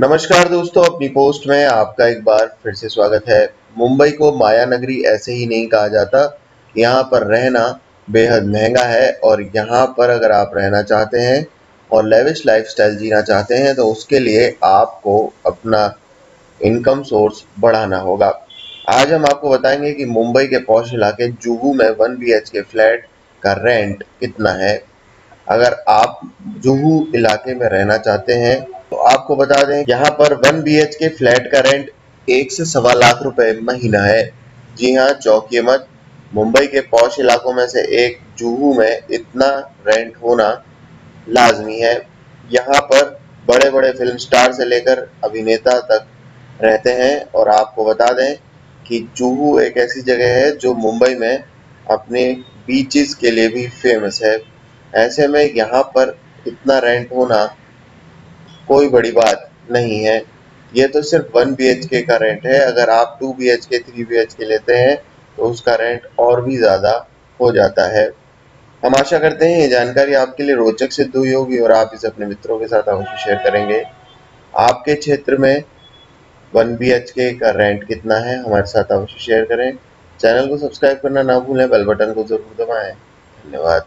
नमस्कार दोस्तों, अपनी पोस्ट में आपका एक बार फिर से स्वागत है। मुंबई को माया नगरी ऐसे ही नहीं कहा जाता। यहाँ पर रहना बेहद महँगा है और यहाँ पर अगर आप रहना चाहते हैं और लेविश लाइफस्टाइल जीना चाहते हैं तो उसके लिए आपको अपना इनकम सोर्स बढ़ाना होगा। आज हम आपको बताएँगे कि मुंबई के पौष इलाके, जुहू में वन बी के फ्लैट का रेंट कितना है। अगर आप जुहू इलाके में रहना चाहते हैं आपको बता दें, यहाँ पर वन बी के फ्लैट का रेंट एक से सवा लाख रुपए महीना है। जी हाँ चौकी मत। मुंबई के पौष इलाकों में से एक जुहू में इतना रेंट होना लाजमी है। यहाँ पर बड़े बड़े फ़िल्म स्टार से लेकर अभिनेता तक रहते हैं और आपको बता दें कि जुहू एक ऐसी जगह है जो मुंबई में अपने बीचेस के लिए भी फ़ेमस है। ऐसे में यहाँ पर इतना रेंट होना कोई बड़ी बात नहीं है। ये तो सिर्फ़ वन बी के का रेंट है। अगर आप two B H K three B H K लेते हैं तो उसका रेंट और भी ज़्यादा हो जाता है। हम आशा करते हैं ये जानकारी आपके लिए रोचक सिद्ध हुई होगी और आप इसे अपने मित्रों के साथ अवश्य शेयर करेंगे। आपके क्षेत्र में वन बी एच के का रेंट कितना है, हमारे साथ अवश्य शेयर करें। चैनल को सब्सक्राइब करना ना भूलें बेल बटन को ज़रूर दबाएँ। धन्यवाद।